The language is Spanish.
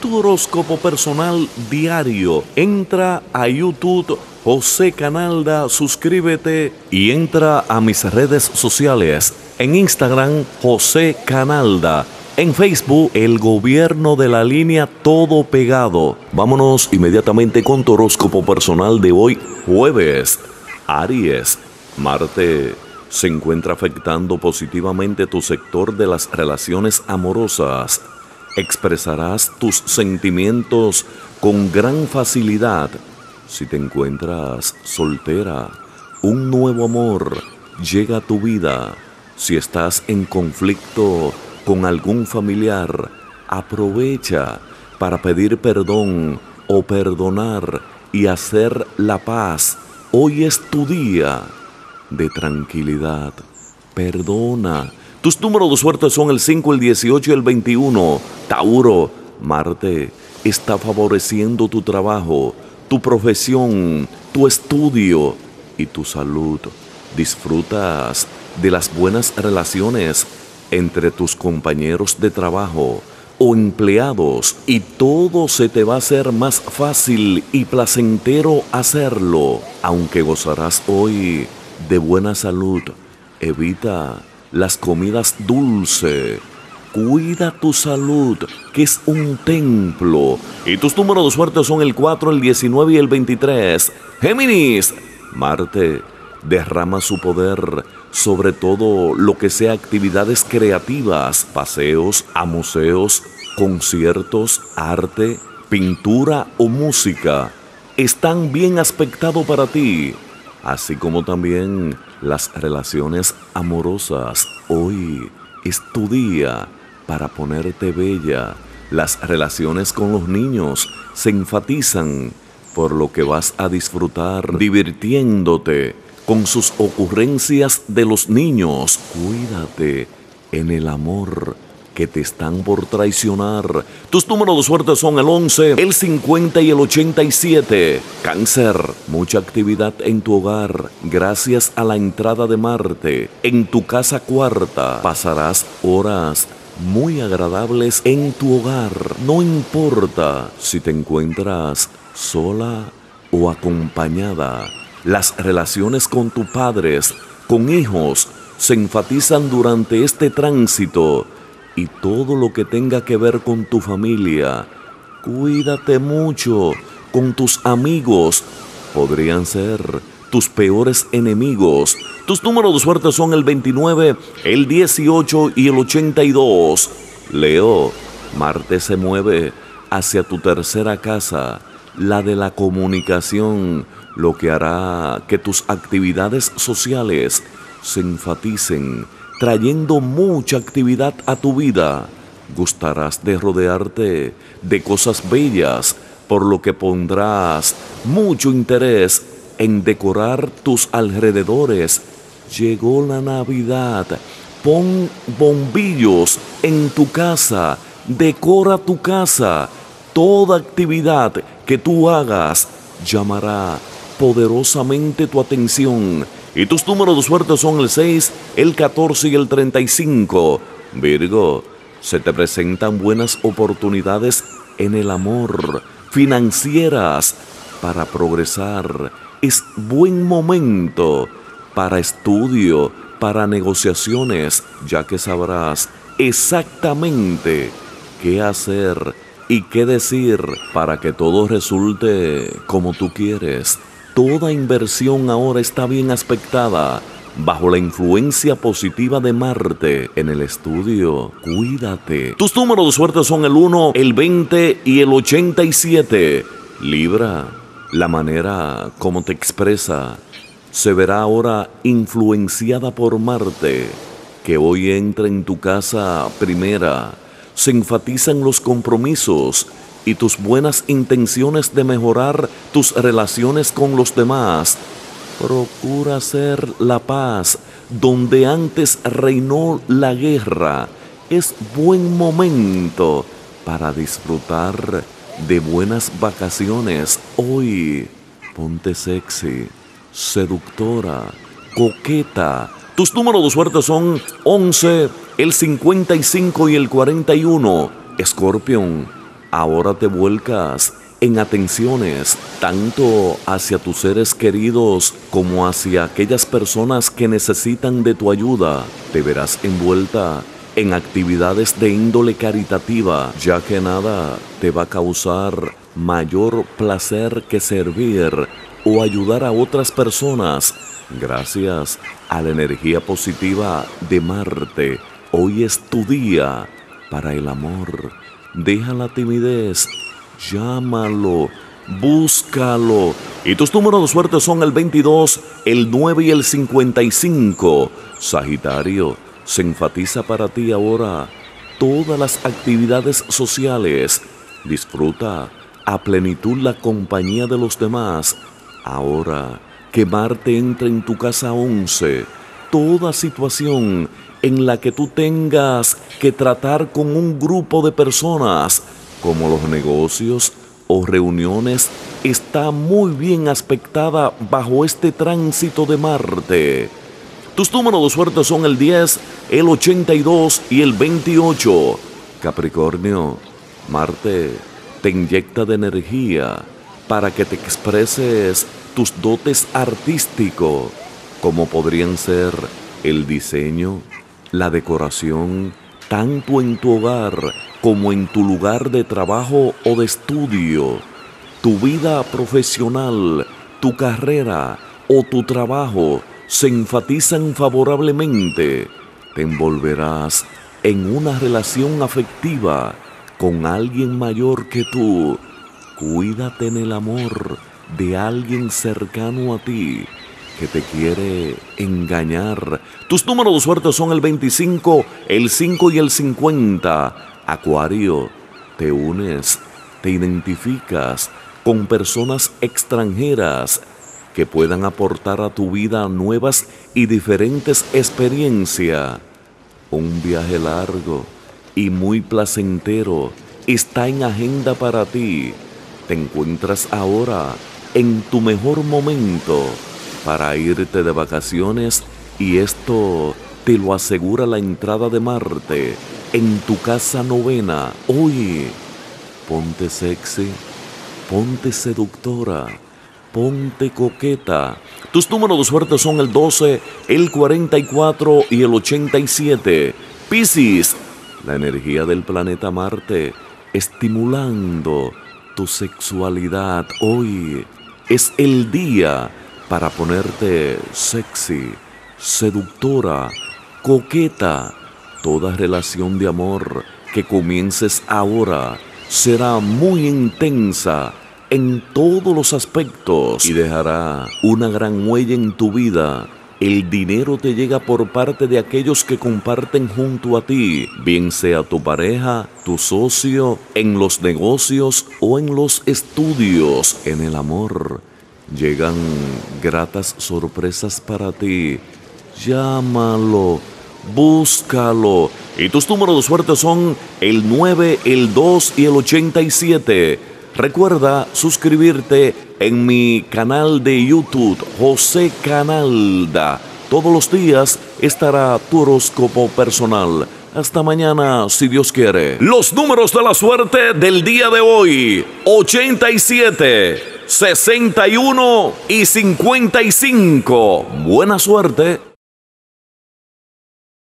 Tu horóscopo personal diario. Entra a YouTube José Canalda, suscríbete y entra a mis redes sociales. En Instagram, José Canalda. En Facebook, el gobierno de la línea todo pegado. Vámonos inmediatamente con tu horóscopo personal de hoy, jueves. Aries, Marte se encuentra afectando positivamente tu sector de las relaciones amorosas expresarás tus sentimientos con gran facilidad. Si te encuentras soltera, un nuevo amor llega a tu vida. Si estás en conflicto con algún familiar, aprovecha para pedir perdón o perdonar y hacer la paz. Hoy es tu día de tranquilidad. Perdona tus números de suerte son el 5, el 18 y el 21. Tauro, Marte está favoreciendo tu trabajo, tu profesión, tu estudio y tu salud. Disfrutas de las buenas relaciones entre tus compañeros de trabajo o empleados y todo se te va a hacer más fácil y placentero hacerlo, aunque gozarás hoy de buena salud. Evita las comidas dulces. Cuida tu salud, que es un templo. Y tus números de suerte son el 4, el 19 y el 23. Géminis, Marte derrama su poder sobre todo lo que sea actividades creativas, paseos a museos, conciertos, arte, pintura o música. Están bien aspectado para ti así como también las relaciones amorosas. Hoy es tu día para ponerte bella. Las relaciones con los niños se enfatizan por lo que vas a disfrutar divirtiéndote con sus ocurrencias de los niños. Cuídate en el amor que te están por traicionar. Tus números de suerte son el 11, el 50 y el 87. Cáncer, mucha actividad en tu hogar gracias a la entrada de Marte. En tu casa cuarta pasarás horas muy agradables en tu hogar. No importa si te encuentras sola o acompañada. Las relaciones con tus padres, con hijos, se enfatizan durante este tránsito y todo lo que tenga que ver con tu familia. Cuídate mucho con tus amigos. Podrían ser tus peores enemigos. Tus números de suerte son el 29, el 18 y el 82. Leo, Marte se mueve hacia tu tercera casa, la de la comunicación, lo que hará que tus actividades sociales se enfaticen trayendo mucha actividad a tu vida. Gustarás de rodearte de cosas bellas, por lo que pondrás mucho interés en decorar tus alrededores. Llegó la Navidad. Pon bombillos en tu casa. Decora tu casa. Toda actividad que tú hagas llamará poderosamente tu atención y tus números de suerte son el 6, el 14 y el 35. Virgo, se te presentan buenas oportunidades en el amor, financieras, para progresar. Es buen momento para estudio, para negociaciones, ya que sabrás exactamente qué hacer y qué decir para que todo resulte como tú quieres. Toda inversión ahora está bien aspectada bajo la influencia positiva de Marte en el estudio. Cuídate. Tus números de suerte son el 1, el 20 y el 87. Libra, la manera como te expresa se verá ahora influenciada por Marte, que hoy entra en tu casa primera. Se enfatizan los compromisos y tus buenas intenciones de mejorar tus relaciones con los demás. Procura hacer la paz donde antes reinó la guerra. Es buen momento para disfrutar de buenas vacaciones hoy. Ponte sexy, seductora, coqueta. Tus números de suerte son 11, el 55 y el 41. Escorpión ahora te vuelcas en atenciones tanto hacia tus seres queridos como hacia aquellas personas que necesitan de tu ayuda. Te verás envuelta en actividades de índole caritativa, ya que nada te va a causar mayor placer que servir o ayudar a otras personas. Gracias a la energía positiva de Marte, hoy es tu día para el amor. Deja la timidez Llámalo, búscalo. Y tus números de suerte son el 22, el 9 y el 55. Sagitario, se enfatiza para ti ahora todas las actividades sociales. Disfruta a plenitud la compañía de los demás. Ahora que Marte entra en tu casa 11, toda situación en la que tú tengas que tratar con un grupo de personas como los negocios o reuniones, está muy bien aspectada bajo este tránsito de Marte. Tus números de suerte son el 10, el 82 y el 28. Capricornio, Marte te inyecta de energía para que te expreses tus dotes artísticos, como podrían ser el diseño, la decoración, tanto en tu hogar como en tu lugar de trabajo o de estudio, tu vida profesional, tu carrera o tu trabajo se enfatizan favorablemente, te envolverás en una relación afectiva con alguien mayor que tú. Cuídate en el amor de alguien cercano a ti que te quiere engañar. Tus números de suerte son el 25, el 5 y el 50. Acuario, te unes, te identificas con personas extranjeras que puedan aportar a tu vida nuevas y diferentes experiencias. Un viaje largo y muy placentero está en agenda para ti. Te encuentras ahora en tu mejor momento para irte de vacaciones y esto te lo asegura la entrada de Marte en tu casa novena. Oye, ponte sexy, ponte seductora, ponte coqueta. Tus números de suerte son el 12, el 44 y el 87. Piscis, la energía del planeta Marte, estimulando tu sexualidad. Hoy es el día para ponerte sexy, seductora, coqueta Toda relación de amor que comiences ahora será muy intensa en todos los aspectos y dejará una gran huella en tu vida. El dinero te llega por parte de aquellos que comparten junto a ti, bien sea tu pareja, tu socio, en los negocios o en los estudios, en el amor. Llegan gratas sorpresas para ti. Llámalo búscalo. Y tus números de suerte son el 9, el 2 y el 87. Recuerda suscribirte en mi canal de YouTube, José Canalda. Todos los días estará tu horóscopo personal. Hasta mañana, si Dios quiere. Los números de la suerte del día de hoy. 87, 61 y 55. Buena suerte.